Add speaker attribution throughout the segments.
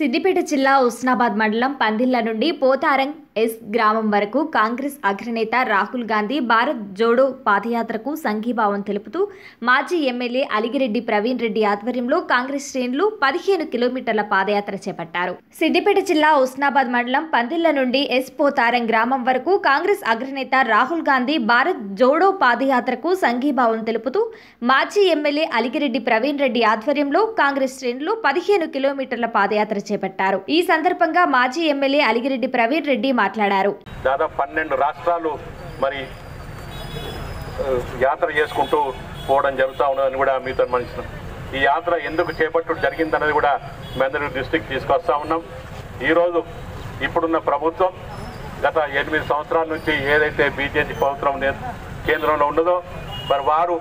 Speaker 1: సిద్దిపేట జిల్లా ఉస్నాబాద్ మండలం పందిళ్ళ నుండి పోతారంగ్ ఎస్ గ్రామం వరకు కాంగ్రెస్ అగ్రనేత రాహుల్ గాంధీ భారత్ జోడో పాదయాత్రకు సంఘీభావం తెలుపుతూ మాజీ ఎమ్మెల్యే అలిగిరెడ్డి ప్రవీణ్ రెడ్డి ఆధ్వర్యంలో కాంగ్రెస్ శ్రేణులు పదిహేను కిలోమీటర్ల పాదయాత్ర చేపట్టారు. సిద్దిపేట జిల్లా ఉస్నాబాద్ మండలం పందిళ్ళ నుండి ఎస్ పోతారంగ్ గ్రామం వరకు కాంగ్రెస్ అగ్రనేత రాహుల్ గాంధీ భారత్ జోడో పాదయాత్రకు సంఘీభావం తెలుపుతూ మాజీ ఎమ్మెల్యే అలిగిరెడ్డి ప్రవీణ్ రెడ్డి ఆధ్వర్యంలో కాంగ్రెస్ శ్రేణులు పదిహేను కిలోమీటర్ల పాదయాత్ర చేపట్టారు. ఈ సందర్భంగా మాజీ ఎమ్మెల్యే అలిగిరెడ్డి ప్రవీణ్ రెడ్డి మాట్లాడారు.
Speaker 2: దాదాపు పన్నెండు రాష్ట్రాలు మరి యాత్ర చేసుకుంటూ పోవడం జరుగుతూ ఉన్నదని కూడా మీతో మనిషి ఈ యాత్ర ఎందుకు చేపట్టు జరిగిందన్నది కూడా మీ అందరి దృష్టికి తీసుకొస్తా ఉన్నాం. ఈరోజు ఇప్పుడున్న ప్రభుత్వం గత ఎనిమిది సంవత్సరాల నుంచి ఏదైతే బీజేపీ ప్రభుత్వం కేంద్రంలో ఉన్నదో మరి వారు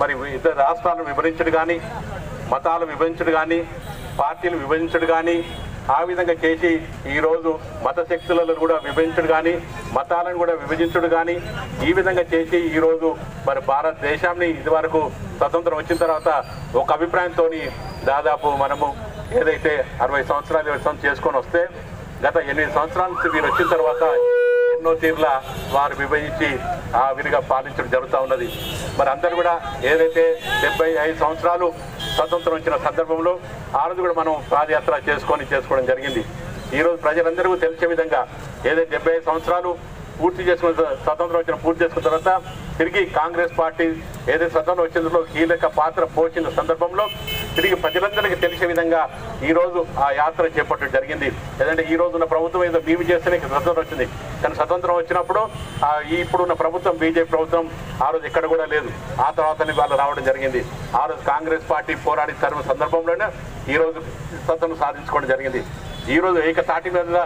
Speaker 2: మరి ఇతర రాష్ట్రాలను విభజించడు కానీ మతాలు విభజించడు కానీ పార్టీలు విభజించడు కానీ ఆ విధంగా చేసి ఈరోజు మత శక్తులను కూడా విభజించడు కానీ మతాలను కూడా విభజించడు కానీ ఈ విధంగా చేసి ఈరోజు మరి భారతదేశాన్ని ఇదివరకు స్వతంత్రం వచ్చిన తర్వాత ఒక అభిప్రాయంతో దాదాపు మనము ఏదైతే అరవై సంవత్సరాలు ఇరవై చేసుకొని వస్తే గత ఎనిమిది సంవత్సరాల నుంచి వీరు వచ్చిన తర్వాత ఎన్నో తీర్ల వారు విభజించి ఆ విధిగా పాలించడం జరుగుతూ ఉన్నది. మరి అందరు కూడా ఏదైతే డెబ్బై ఐదు సంవత్సరాలు స్వతంత్రం వచ్చిన సందర్భంలో ఆ రోజు కూడా మనం పాదయాత్ర చేసుకొని చేసుకోవడం జరిగింది. ఈరోజు ప్రజలందరికీ తెలిసే విధంగా ఏదైతే డెబ్బై ఐదు సంవత్సరాలు పూర్తి చేసుకున్న స్వతంత్రం వచ్చిన పూర్తి చేసుకున్న తర్వాత తిరిగి కాంగ్రెస్ పార్టీ ఏదైతే స్వతంత్రం వచ్చినందులో కీలక పాత్ర పోషించిన సందర్భంలో తిరిగి ప్రజలందరికీ తెలిసే విధంగా ఈ రోజు ఆ యాత్ర చేపట్టడం జరిగింది. ఏదంటే ఈ రోజున్న ప్రభుత్వం ఏదో మేము చేస్తేనే స్వతంత్రం వచ్చింది. కానీ స్వతంత్రం వచ్చినప్పుడు ఇప్పుడున్న ప్రభుత్వం బీజేపీ ప్రభుత్వం ఆ రోజు ఎక్కడ కూడా లేదు. ఆ తర్వాతనే వాళ్ళు రావడం జరిగింది. ఆ రోజు కాంగ్రెస్ పార్టీ పోరాడి తరుణ సందర్భంలోనే ఈ రోజు స్వతంత్రం సాధించుకోవడం జరిగింది. ఈ రోజు ఏకతాటి మీద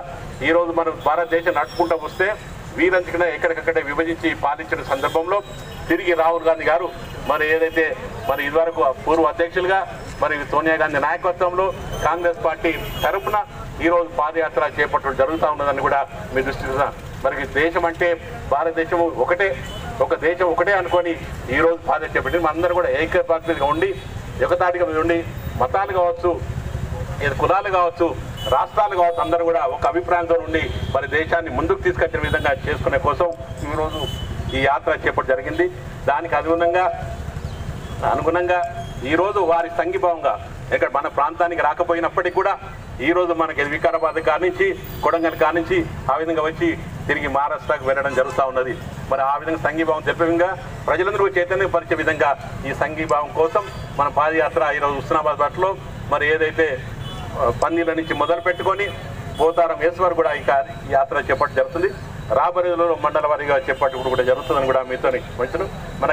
Speaker 2: ఈ రోజు మనం భారతదేశం నడుచుకుంటూ వస్తే వీరంతకనే ఎక్కడికక్కడే విభజించి పాలించిన సందర్భంలో తిరిగి రాహుల్ గాంధీ గారు మరి ఏదైతే మరి ఇదివరకు పూర్వ అధ్యక్షులుగా మరి సోనియా గాంధీ నాయకత్వంలో కాంగ్రెస్ పార్టీ తరఫున ఈరోజు పాదయాత్ర చేపట్టడం జరుగుతూ ఉన్నదని కూడా మీ దృష్టి మరి దేశం అంటే భారతదేశం ఒకటే ఒక దేశం ఒకటే అనుకొని ఈరోజు పాదయాత్ర చేపట్టి మనందరూ కూడా ఏకపాక్షిగా ఉండి ఏకతాటిగా ఉండి మతాలు కావచ్చు కులాలు కావచ్చు రాష్ట్రాలు కావచ్చు అందరూ కూడా ఒక అభిప్రాయంతో ఉండి మరి దేశాన్ని ముందుకు తీసుకొచ్చిన విధంగా చేసుకునే కోసం ఈరోజు ఈ యాత్ర చేపట్టడం జరిగింది. దానికి అనుగుణంగా అనుగుణంగా ఈరోజు వారి సంఘీభావంగా ఇక్కడ మన ప్రాంతానికి రాకపోయినప్పటికీ కూడా ఈరోజు మనకి వికారాబాద్ కానించి కొడంగల్ కానించి ఆ విధంగా వచ్చి తిరిగి మహారాష్ట్రకు వెళ్ళడం జరుగుతూ ఉన్నది. మరి ఆ విధంగా సంఘీభావం తెలిపే విధంగా ప్రజలందరూ చైతన్యపరిచే విధంగా ఈ సంఘీభావం కోసం మన పాదయాత్ర ఈరోజు హుస్నాబాద్ బట్లో మరి ఏదైతే పన్నీల నుంచి మొదలు పెట్టుకొని పోతారం ఈశ్వర్ కూడా ఈ యాత్ర చేపట్టడం జరుగుతుంది. రాబోయే మండల వారీగా చేపట్టడం కూడా జరుగుతుందని కూడా మీతో మంచులు మన